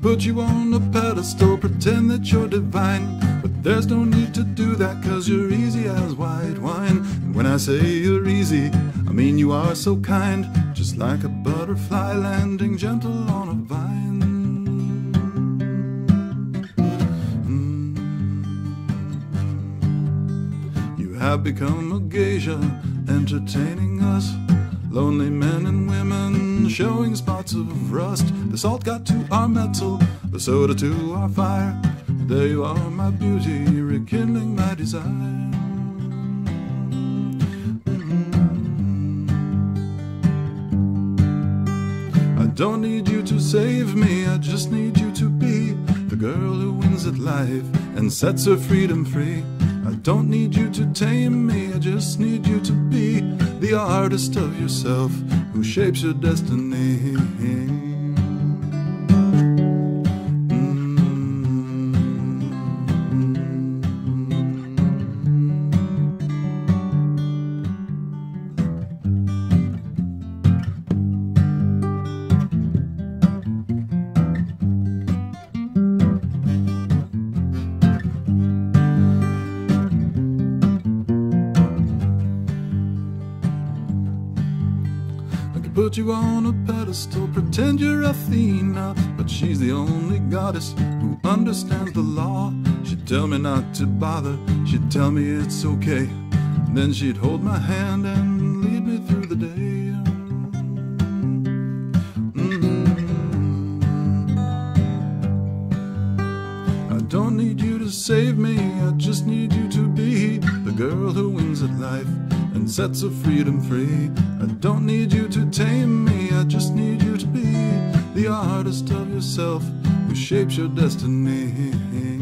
put you on a pedestal, pretend that you're divine. But there's no need to do that, cause you're easy as white wine. And when I say you're easy, I mean you are so kind, just like a butterfly landing gentle on a vine. Mm. You have become a geisha, entertaining us. Lonely men and women showing spots of rust. The salt got to our metal, the soda to our fire. There you are, my beauty, rekindling my desire. Mm-hmm. I don't need you to save me, I just need you to be the girl who wins at life and sets her freedom free. I don't need you to tame me, I just need you to be the artist of yourself who shapes your destiny. Put you on a pedestal, pretend you're Athena, but she's the only goddess who understands the law. She'd tell me not to bother, she'd tell me it's okay. and Then she'd hold my hand and lead me through the day. Mhm. I don't need you to save me, I just need you to be the girl who wins at life sets of freedom free. I don't need you to tame me, I just need you to be the artist of yourself who shapes your destiny.